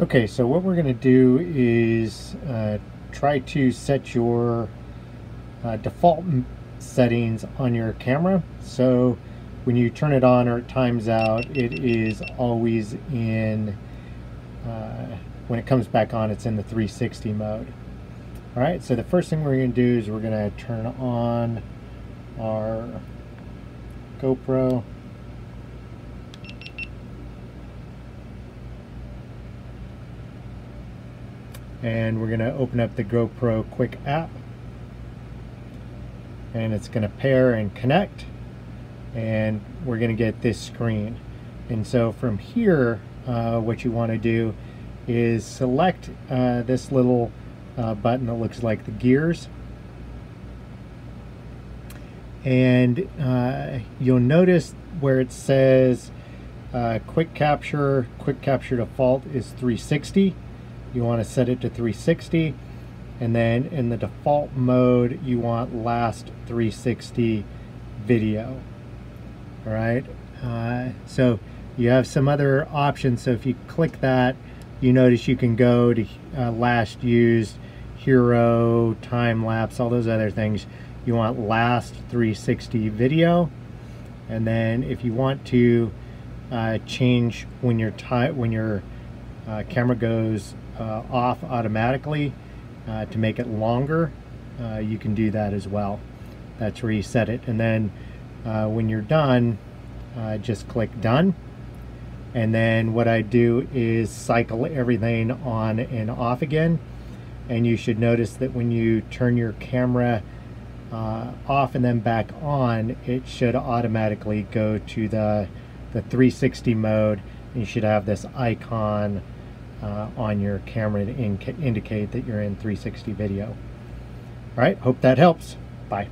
Okay, so what we're going to do is uh, try to set your uh, default settings on your camera. So when you turn it on or it times out, it is always in, uh, when it comes back on, it's in the 360 mode. All right, so the first thing we're going to do is we're going to turn on our GoPro. And we're going to open up the GoPro Quik app. And it's going to pair and connect. And we're going to get this screen. And so from here uh, what you want to do is select uh, this little uh, button that looks like the gears. And uh, you'll notice where it says uh, quick capture quick capture default is 360 you want to set it to 360 and then in the default mode you want last 360 video. All right uh, so you have some other options so if you click that you notice you can go to uh, last used hero time lapse all those other things. You want last 360 video and then if you want to uh, change when your time when your uh, camera goes uh, off automatically uh, to make it longer, uh, you can do that as well. That's where you set it. And then when you're done, just click done. And then what I do is cycle everything on and off again. And you should notice that when you turn your camera uh, off and then back on, it should automatically go to the, the 360 mode. And you should have this icon uh, on your camera to in indicate that you're in 360 video. All right, hope that helps. Bye.